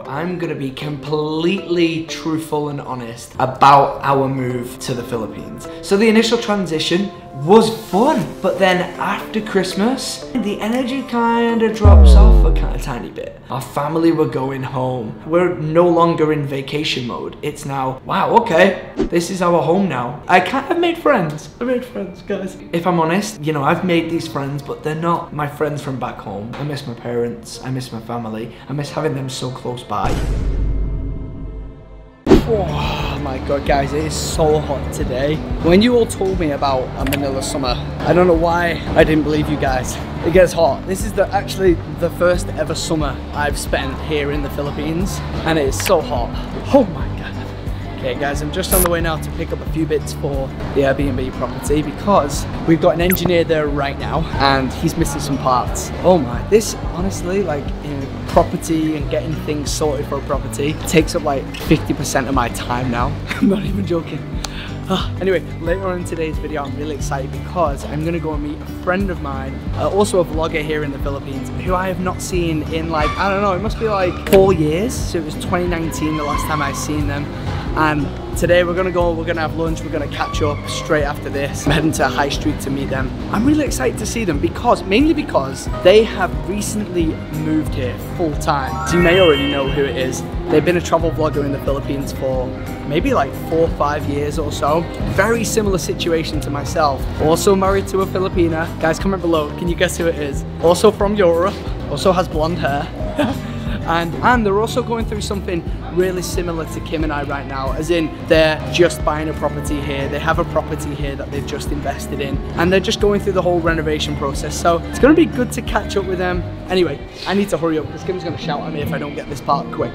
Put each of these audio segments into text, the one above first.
I'm gonna be completely truthful and honest about our move to the Philippines. So the initial transition was fun, but then after Christmas, the energy kind of drops off a, oh. kind of tiny bit. Our family were going home. We're no longer in vacation mode. It's now, wow, okay, this is our home now. I kind of made friends. I made friends, guys. If I'm honest, you know, I've made these friends, but they're not my friends from back home. I miss my parents. I miss my family. I miss having them so close by. Oh my god guys, it is so hot today. When you all told me about a Manila summer, I don't know why I didn't believe you guys. It gets hot. This is the actually the first ever summer I've spent here in the Philippines and it is so hot. Oh my god. Okay guys, I'm just on the way now to pick up a few bits for the Airbnb property because we've got an engineer there right now and he's missing some parts. Oh my, this honestly like in property and getting things sorted for a property takes up like 50% of my time now. I'm not even joking. Ah, anyway, later on in today's video, I'm really excited because I'm gonna go and meet a friend of mine, uh, also a vlogger here in the Philippines, who I have not seen in like, I don't know, it must be like four years. So it was 2019 the last time I seen them. And today we're gonna go, we're gonna have lunch, we're gonna catch up straight after this. I'm heading to High Street to meet them. I'm really excited to see them because, mainly because they have recently moved here full time. So you may already know who it is. They've been a travel vlogger in the Philippines for maybe like four five years or so. Very similar situation to myself. Also married to a Filipina. Guys, comment below. Can you guess who it is? Also from Europe. Also has blonde hair. and and they're also going through something really similar to Kim and I right now as in they're just buying a property here. They have a property here that they've just invested in and they're just going through the whole renovation process. So it's going to be good to catch up with them. Anyway I need to hurry up because Kim's to shout at me if I don't get this part quick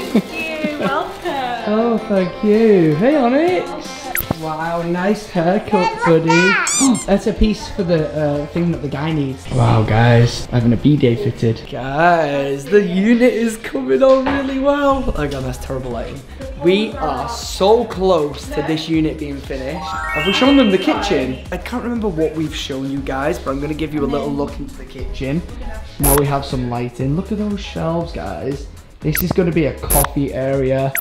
Thank you. Welcome. Oh, thank you. Hey, Onyx. Wow, nice haircut, buddy. That's a piece for the uh, thing that the guy needs. Wow, guys, having a bidet fitted. Guys, the unit is coming on really well. Oh god, that's terrible lighting. We are so close to this unit being finished. Have we shown them the kitchen? I can't remember what we've shown you guys, but I'm gonna give you a little look into the kitchen. Now we have some lighting. Look at those shelves, guys. This is gonna be a coffee area.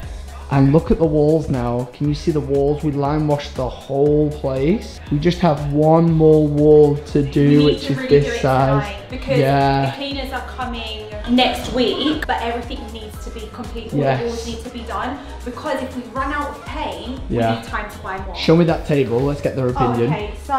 And look at the walls now. Can you see the walls? We lime washed the whole place. We just have one more wall to do, which to is really this it size. because Yeah. the cleaners are coming next week, but everything needs to be complete. All Yes. the walls need to be done because if we run out of paint, Yeah. we need time to buy more. Show me that table. Let's get their oh, opinion. Okay, so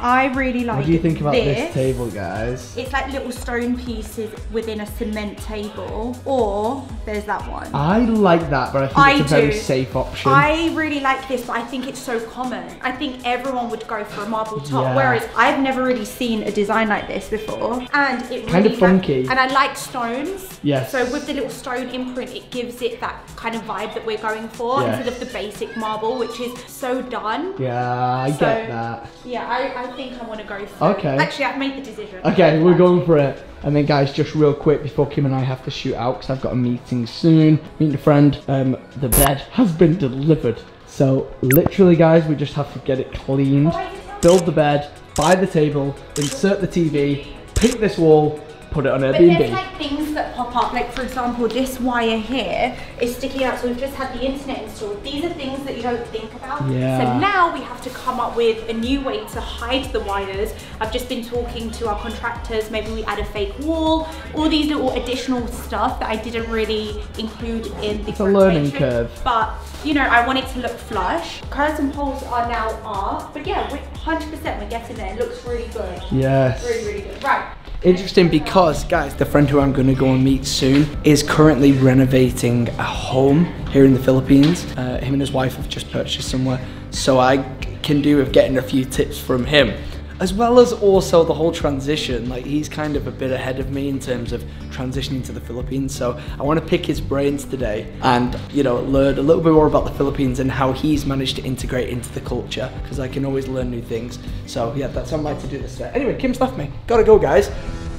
I really like this. What do you think about this, this table, guys? It's like little stone pieces within a cement table, or there's that one. I like that, but I think I it's a very safe option. I really like this, but I think it's so common. I think everyone would go for a marble top, Yeah. whereas I've never really seen a design like this before. And it Kind of funky. and I like stones. Yes. So with the little stone imprint, it gives it that kind of vibe that we're going for Yes. instead of the basic marble, which is so done. yeah, I So- get that. Yeah, I, I think I want to go for Okay. Actually, I've made the decision. Okay, we're going for it. And then guys, just real quick before Kim and I have to shoot out because I've got a meeting soon, meeting a friend, um, the bed has been delivered. So literally guys, we just have to get it cleaned, build the bed, buy the table, insert the TV, paint this wall, put it on But there's like things that pop up, like for example, this wire here is sticking out, so we've just had the internet installed. These are things that you don't think about. Yeah. So now we have to come up with a new way to hide the wires. I've just been talking to our contractors, maybe we add a fake wall, all these little additional stuff that I didn't really include in the It's a learning curve. But, you know, I want it to look flush. Curtain poles are now up, but yeah, we're 100% we're getting there. It looks really good. Yes. Really, really good. Right. Interesting because, guys, the friend who I'm going to go and meet soon is currently renovating a home here in the Philippines. Uh, him and his wife have just purchased somewhere, so I can do with getting a few tips from him as well as also the whole transition. Like he's kind of a bit ahead of me in terms of transitioning to the Philippines. So I want to pick his brains today and, you know, learn a little bit more about the Philippines and how he's managed to integrate into the culture because I can always learn new things. So yeah, that's on my to-do list. Anyway, Kim's left me. Gotta go guys.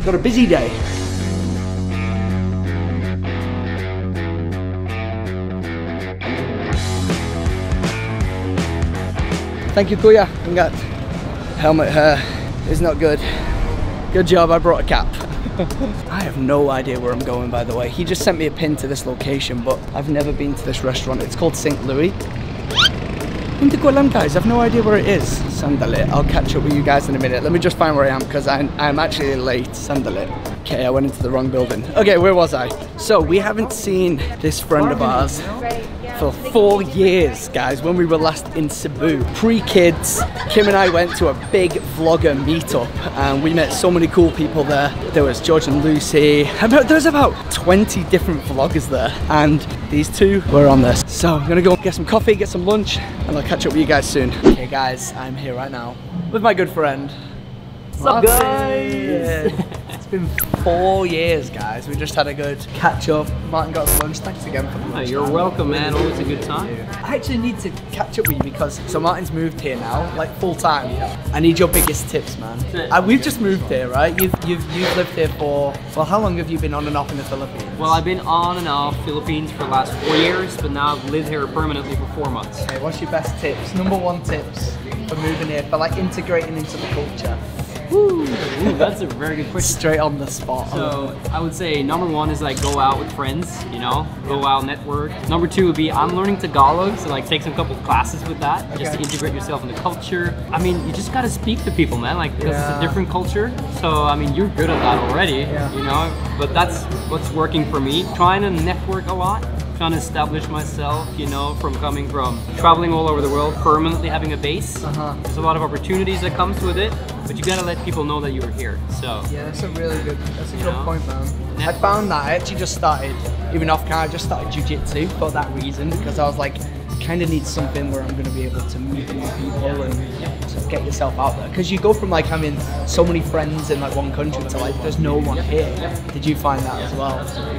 Got a busy day. Thank you, Kuya. Ingat helmet hair. is not good. Good job, I brought a cap. I have no idea where I'm going, by the way. He just sent me a pin to this location, but I've never been to this restaurant. It's called St. Louis. Into Gualam, guys. I've no idea where it is. Sandalite. I'll catch up with you guys in a minute. Let me just find where I am because I'm, I'm actually late. Sandalite. Okay, I went into the wrong building. Okay, where was I? So, we haven't seen this friend of ours for four years, guys, when we were last in Cebu. Pre-kids, Kim and I went to a big vlogger meetup and we met so many cool people there. There was George and Lucy. About, there was about 20 different vloggers there and these two were on this. So I'm gonna go get some coffee, get some lunch, and I'll catch up with you guys soon. Okay guys, I'm here right now with my good friend. What's up, guys? it's been four years, guys. We just had a good catch up. Martin got lunch. Thanks again for the Oh, you're welcome, man. Always a good time. I actually need to catch up with you because so Martin's moved here now, like full time. Yeah. I need your biggest tips, man. Uh, we've just moved here, right? You've you've you've lived here for well, how long have you been on and off in the Philippines? Well, I've been on and off Philippines for the last four years, but now I've lived here permanently for four months. Okay, what's your best tips? Number one tips for moving here, for like integrating into the culture. Ooh, that's a very good question. Straight on the spot. So I would say number one is like go out with friends, you know, go out network. Number two would be I'm learning Tagalog, so like take some couple classes with that just to integrate yourself in the culture. I mean, you just gotta speak to people, man, like because it's a different culture. So I mean, you're good at that already, Yeah. you know. But that's what's working for me. Trying to network a lot. Trying to establish myself, you know, from coming from traveling all over the world, permanently having a base. Uh-huh. There's a lot of opportunities that comes with it, but you gotta let people know that you are here. So Yeah, that's a really good. That's a good know? point, man. I found that I actually just started, even off camera, I just started jujitsu for that reason because I was like, kind of need something where I'm going to be able to meet new people and get yourself out there. Because you go from like having so many friends in like one country to like there's no one here. Did you find that as well?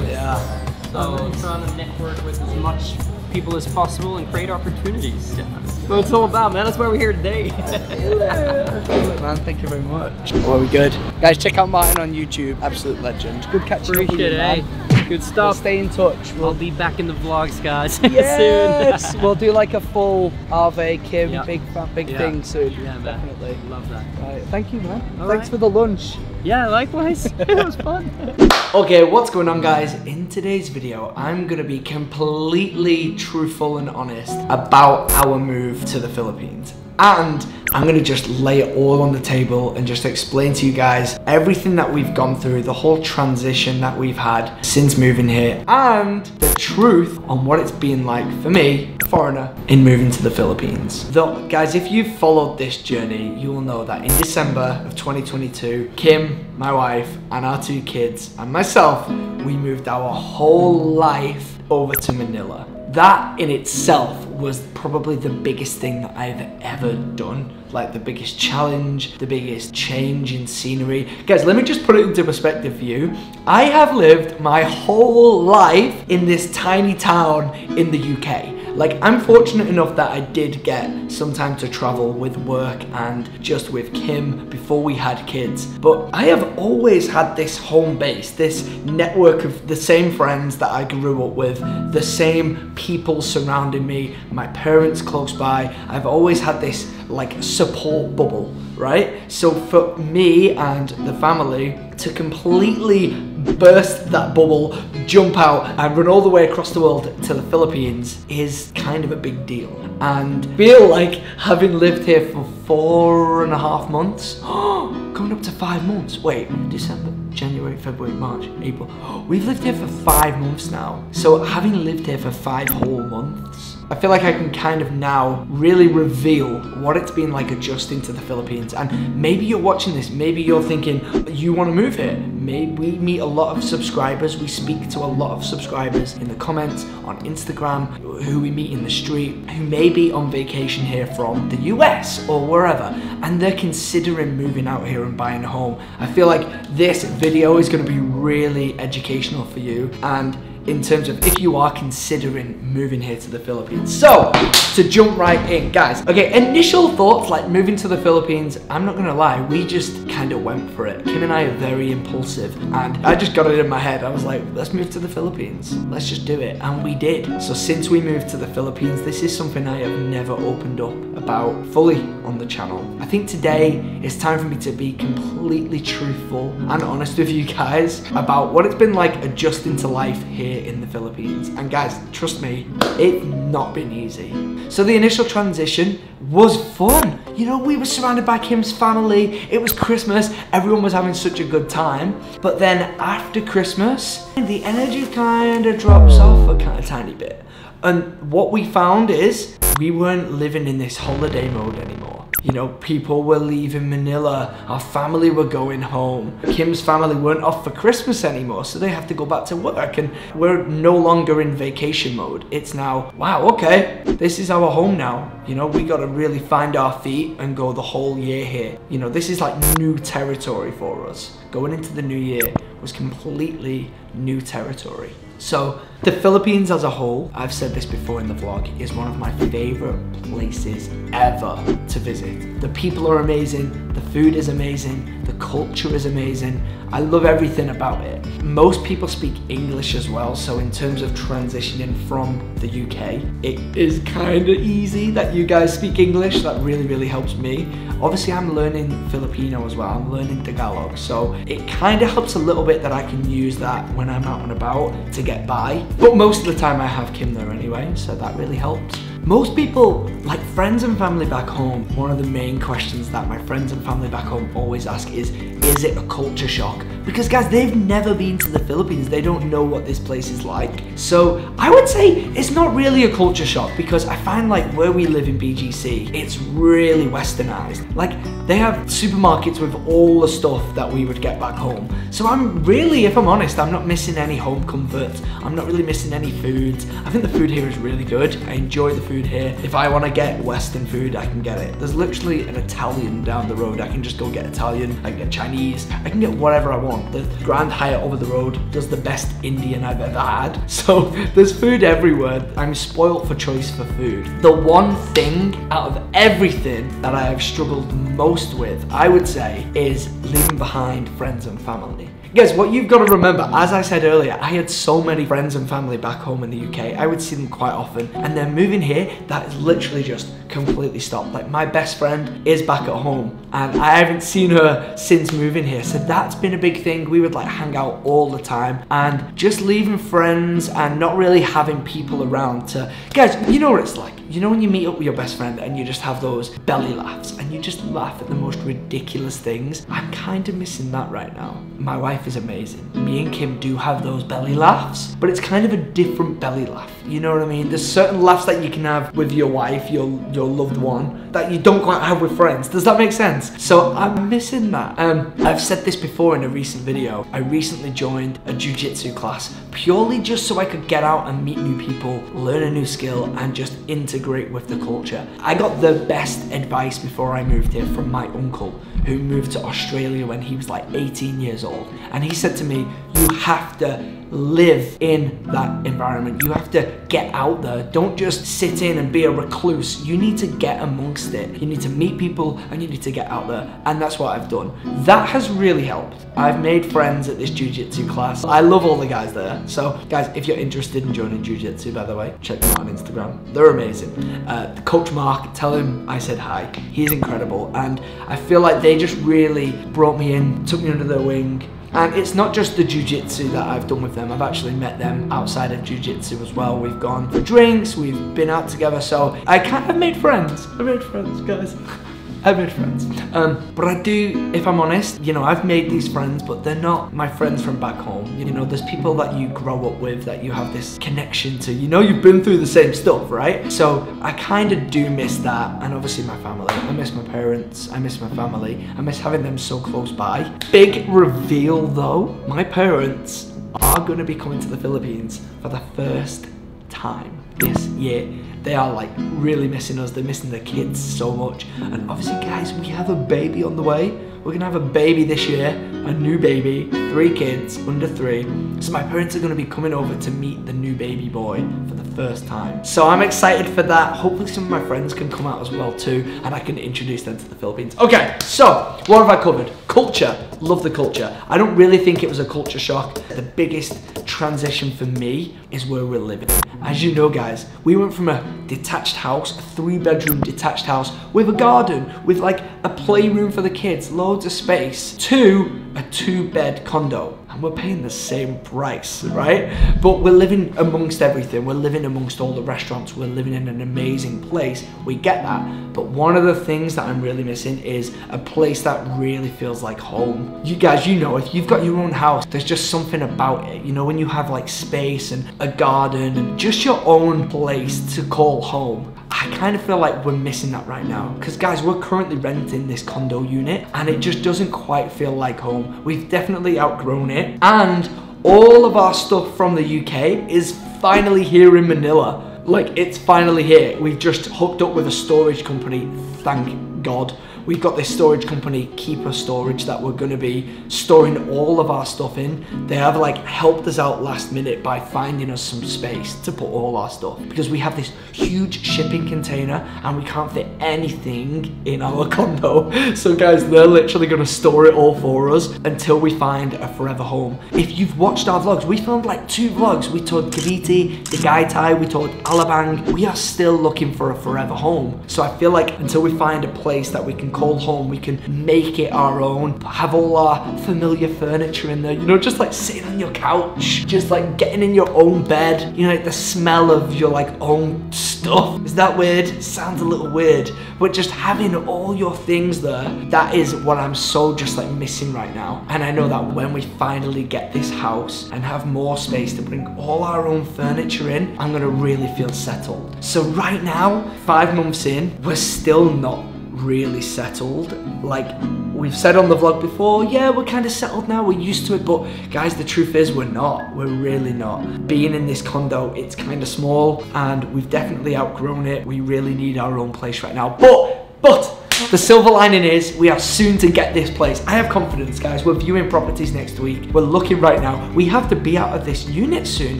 Yeah. So trying to network with as much people as possible and create opportunities. That's what it's all about, man. That's why we're here today. Man, thank you very much. Well, we good. Guys, check out Martin on YouTube. Absolute legend. Good catching up with Appreciate you, it, man. Eh? Good We'll stuff. stay in touch. I'll We'll be back in the vlogs, guys, Yes, soon. we'll do like a full Arve Kim Yeah. big big Yeah. thing soon. Yeah, man. Definitely. Love that. Right, thank you, man. All Thanks right. for the lunch. Yeah, likewise. it was fun. Okay, what's going on guys? In today's video, I'm gonna be completely truthful and honest about our move to the Philippines. And I'm gonna just lay it all on the table and just explain to you guys everything that we've gone through, the whole transition that we've had since moving here, and the truth on what it's been like for me, foreigner, in moving to the Philippines. Though, guys, if you've followed this journey, you will know that in December of 2022, Kim, my wife, and our two kids, and myself, we moved our whole life over to Manila. That in itself was probably the biggest thing that I've ever done. Like the biggest challenge, the biggest change in scenery. Guys, let me just put it into perspective for you. I have lived my whole life in this tiny town in the UK. Like, I'm fortunate enough that I did get some time to travel with work and just with Kim before we had kids. But I have always had this home base, this network of the same friends that I grew up with, the same people surrounding me, my parents close by. I've always had this like support bubble, right? So for me and the family to completely burst that bubble, jump out, and run all the way across the world to the Philippines is kind of a big deal. And feel like having lived here for four and a half months, coming up to five months. Wait, December, January, February, March, April. We've lived here for five months now. So having lived here for five whole months, I feel like I can kind of now really reveal what it's been like adjusting to the Philippines. And maybe you're watching this, maybe you're thinking you want to move here. Maybe we meet a lot of subscribers, we speak to a lot of subscribers in the comments, on Instagram, who we meet in the street, who may be on vacation here from the US or wherever, and they're considering moving out here and buying a home. I feel like this video is going to be really educational for you and in terms of if you are considering moving here to the Philippines. So, to jump right in, guys. Okay, initial thoughts like moving to the Philippines, I'm not gonna lie, we just kind of went for it. Kim and I are very impulsive, and I just got it in my head. I was like, let's move to the Philippines. Let's just do it. And we did. So, since we moved to the Philippines, this is something I have never opened up about fully on the channel. I think today it's time for me to be completely truthful and honest with you guys about what it's been like adjusting to life here in the Philippines. And guys, trust me, it's not been easy. So the initial transition was fun. You know, we were surrounded by Kim's family, it was Christmas, everyone was having such a good time. But then after Christmas, the energy kind of drops off a kind of tiny bit. And what we found is we weren't living in this holiday mode anymore. You know, people were leaving Manila, our family were going home. Kim's family weren't off for Christmas anymore, so they have to go back to work, and we're no longer in vacation mode. It's now, wow, okay, this is our home now. You know, we gotta really find our feet and go the whole year here. You know, this is like new territory for us. Going into the new year was completely new territory. So, the Philippines as a whole, I've said this before in the vlog, is one of my favorite places ever to visit. The people are amazing, the food is amazing, the culture is amazing. I love everything about it. Most people speak English as well, so in terms of transitioning from the UK, it is kind of easy that you guys speak English. That really, really helps me. Obviously, I'm learning Filipino as well. I'm learning Tagalog, so it kind of helps a little bit that I can use that when I'm out and about to get by. But most of the time I have Kim there anyway, so that really helps. Most people, like friends and family back home, one of the main questions that my friends and family back home always ask is, is it a culture shock? Because guys, they've never been to the Philippines. They don't know what this place is like. So I would say it's not really a culture shock because I find like where we live in BGC, it's really westernized. Like they have supermarkets with all the stuff that we would get back home. So I'm really, if I'm honest, I'm not missing any home comfort. I'm not really missing any foods. I think the food here is really good. I enjoy the food here. If I want to get Western food, I can get it. There's literally an Italian down the road. I can just go get Italian, I can get Chinese, I can get whatever I want. The Grand Hyatt over the road does the best Indian I've ever had. So there's food everywhere. I'm spoilt for choice for food. The one thing out of everything that I have struggled most with, I would say, is leaving behind friends and family. Guys, what you've got to remember, as I said earlier, I had so many friends and family back home in the UK. I would see them quite often. And then moving here, that is literally just completely stopped. Like my best friend is back at home and I haven't seen her since moving here. So that's been a big thing. We would like hang out all the time and just leaving friends and not really having people around to, guys, you know what it's like. You know when you meet up with your best friend and you just have those belly laughs and you just laugh at the most ridiculous things? I'm kind of missing that right now. My wife is amazing. Me and Kim do have those belly laughs, but it's kind of a different belly laugh. You know what I mean? There's certain laughs that you can have with your wife, your your loved one, that you don't quite have with friends. Does that make sense? So I'm missing that. Um, I've said this before in a recent video. I recently joined a jiu-jitsu class purely just so I could get out and meet new people, learn a new skill, and just integrate with the culture. I got the best advice before I moved here from my uncle, who moved to Australia when he was like 18 years old. And he said to me, you have to live in that environment. You have to get out there. Don't just sit in and be a recluse. You need to get amongst it. You need to meet people and you need to get out there. And that's what I've done. That has really helped. I've made friends at this jiu-jitsu class. I love all the guys there. So guys, if you're interested in joining jiu-jitsu, by the way, check them out on Instagram. They're amazing. Uh, Coach Mark, tell him I said hi. He's incredible. And I feel like they just really brought me in, took me under their wing, and it's not just the jiu-jitsu that I've done with them, I've actually met them outside of jiu-jitsu as well. We've gone for drinks, we've been out together, so I kind of made friends. I made friends, guys. I've made friends. Um, but I do, if I'm honest, you know, I've made these friends, but they're not my friends from back home. You know, there's people that you grow up with that you have this connection to. You know, you've been through the same stuff, right? So I kind of do miss that. And obviously my family. I miss my parents. I miss my family. I miss having them so close by. Big reveal though, my parents are going to be coming to the Philippines for the first time this year. They are like really missing us. They're missing their kids so much. And obviously, guys, we have a baby on the way. We're gonna have a baby this year. a new baby, three kids under three. So my parents are to be coming over to meet the new baby boy for the first time. So I'm excited for that. Hopefully some of my friends can come out as well too and I can introduce them to the Philippines. Okay, so what have I covered? Culture. Love the culture. I don't really think it was a culture shock. The biggest transition for me is where we're living. As you know guys, we went from a detached house, a three bedroom detached house with a garden, with like a playroom for the kids, loads of space, to a two bed condo and we're paying the same price, right? But we're living amongst everything. We're living amongst all the restaurants. We're living in an amazing place. We get that. But one of the things that I'm really missing is a place that really feels like home. You guys, you know, if you've got your own house, there's just something about it. You know, when you have like space and a garden and just your own place to call home. I kind of feel like we're missing that right now. Because guys, we're currently renting this condo unit and it just doesn't quite feel like home. We've definitely outgrown it. And all of our stuff from the UK is finally here in Manila. Like it's finally here. We've just hooked up with a storage company, thank God. We've got this storage company, Keeper Storage, that we're gonna be storing all of our stuff in. They have like helped us out last minute by finding us some space to put all our stuff because we have this huge shipping container and we can't fit anything in our condo. So guys, they're literally gonna store it all for us until we find a forever home. If you've watched our vlogs, we filmed like two vlogs. We toured Cavite, Tagaytay, we toured Alabang. We are still looking for a forever home. So I feel like until we find a place that we can call home, we can make it our own, have all our familiar furniture in there, you know, just like sitting on your couch, just like getting in your own bed, you know, like the smell of your like own stuff. Is that weird? Sounds a little weird, but just having all your things there, that is what I'm so just like missing right now. And I know that when we finally get this house and have more space to bring all our own furniture in, I'm gonna really feel settled. So right now, five months in, we're still not really settled. Like we've said on the vlog before, yeah, we're kind of settled now, we're used to it, but guys, the truth is we're not. We're really not. Being in this condo, it's kind of small and we've definitely outgrown it. We really need our own place right now. But, but, the silver lining is we are soon to get this place. I have confidence, guys. We're viewing properties next week. We're looking right now. We have to be out of this unit soon.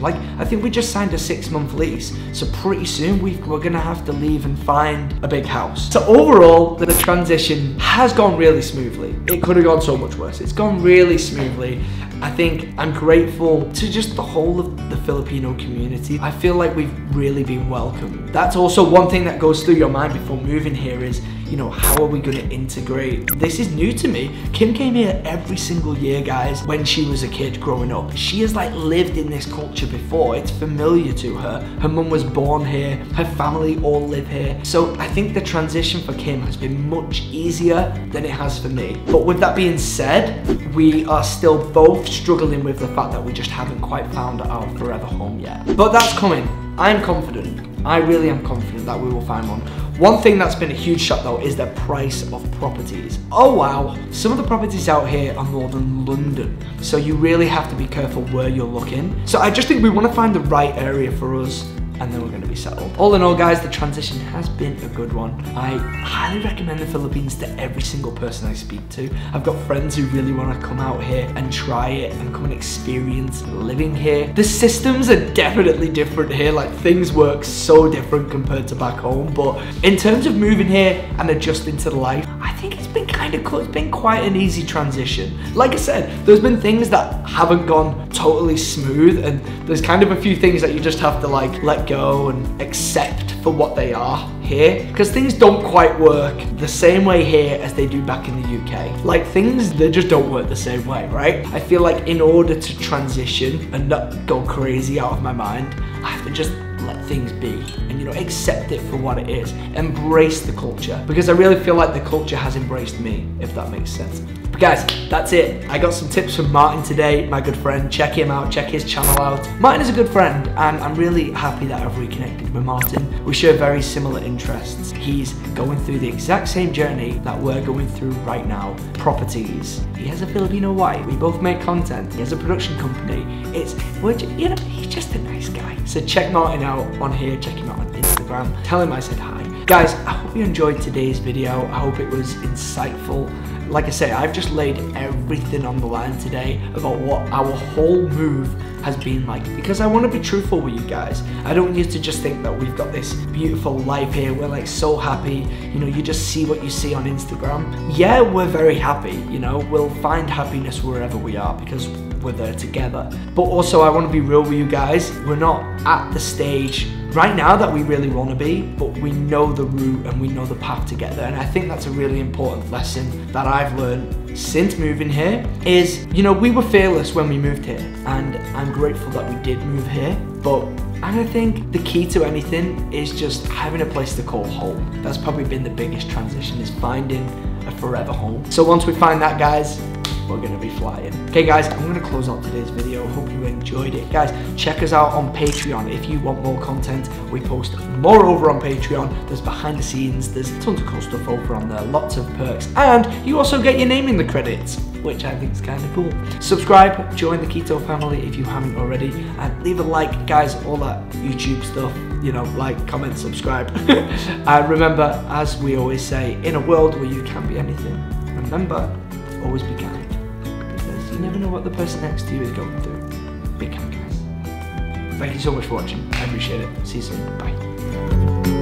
Like, I think we just signed a six month lease. So pretty soon we are gonna have to leave and find a big house. So overall, the transition has gone really smoothly. It could have gone so much worse. It's gone really smoothly. I think I'm grateful to just the whole of the Filipino community. I feel like we've really been welcomed. That's also one thing that goes through your mind before moving here is, you know, how are we going to integrate? This is new to me. Kim came here every single year, guys, when she was a kid growing up. She has like lived in this culture before. It's familiar to her. Her mum was born here. Her family all live here. So I think the transition for Kim has been much easier than it has for me. But with that being said, we are still both struggling with the fact that we just haven't quite found our forever home yet. But that's coming. I'm confident. I really am confident that we will find one. One thing that's been a huge shock though is the price of properties. Oh wow, some of the properties out here are more than London. So you really have to be careful where you're looking. So I just think we want to find the right area for us and then we're to be settled. All in all, guys, the transition has been a good one. I highly recommend the Philippines to every single person I speak to. I've got friends who really want to come out here and try it and come and experience living here. The systems are definitely different here. Like things work so different compared to back home. But in terms of moving here and adjusting to life, I think it's been kind of cool. It's been quite an easy transition. Like I said, there's been things that haven't gone totally smooth and there's kind of a few things that you just have to like let go and accept for what they are here because things don't quite work the same way here as they do back in the UK. Like things, they just don't work the same way, right? I feel like in order to transition and not go crazy out of my mind, I have to just let things be and you know accept it for what it is. Embrace the culture. Because i really feel like the culture has embraced me if that makes sense. But guys that's it. I got some tips from martin today my good friend. Check him out. Check his channel out. Martin is a good friend and i'm really happy that i've reconnected with martin. We share very similar interests. He's going through the exact same journey that we're going through right now. Properties. He has a filipino wife. We both make content. He has a production company. It's you know he's just a nice guy. So check martin out on here check him out on instagram. Tell him I said hi. Guys, I hope you enjoyed today's video. I hope it was insightful. Like I say, I've just laid everything on the line today about what our whole move has been like because I want to be truthful with you guys. I don't you to just think that we've got this beautiful life here. We're like so happy. You know, you just see what you see on Instagram. Yeah, we're very happy. You know, we'll find happiness wherever we are because we're there together. But also, I want to be real with you guys. We're not at the stage right now that we really want to be, but we know the route and we know the path to get there. And I think that's a really important lesson that I've learned since moving here is, you know, we were fearless when we moved here and I'm grateful that we did move here, but and I think the key to anything is just having a place to call home. That's probably been the biggest transition is finding a forever home. So once we find that guys, we're gonna be flying. Okay guys, I'm gonna close out today's video. Hope you enjoyed it. Guys, check us out on Patreon if you want more content. We post more over on Patreon. There's behind the scenes, there's tons of cool stuff over on there, lots of perks. And you also get your name in the credits, which I think is kind of cool. Subscribe, join the Kito family if you haven't already, and leave a like, guys, all that YouTube stuff you know, like, comment, subscribe. and remember, as we always say, in a world where you can be anything, remember, always be kind never know what the person next to you is going through. Be kind, guys. Thank you so much for watching. I appreciate it. See you soon. Bye.